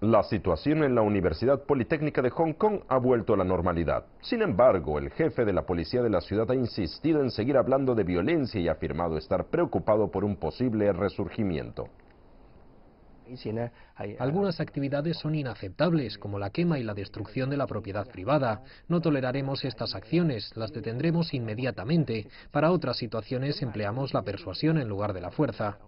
La situación en la Universidad Politécnica de Hong Kong ha vuelto a la normalidad. Sin embargo, el jefe de la policía de la ciudad ha insistido en seguir hablando de violencia y ha afirmado estar preocupado por un posible resurgimiento. Algunas actividades son inaceptables, como la quema y la destrucción de la propiedad privada. No toleraremos estas acciones, las detendremos inmediatamente. Para otras situaciones empleamos la persuasión en lugar de la fuerza.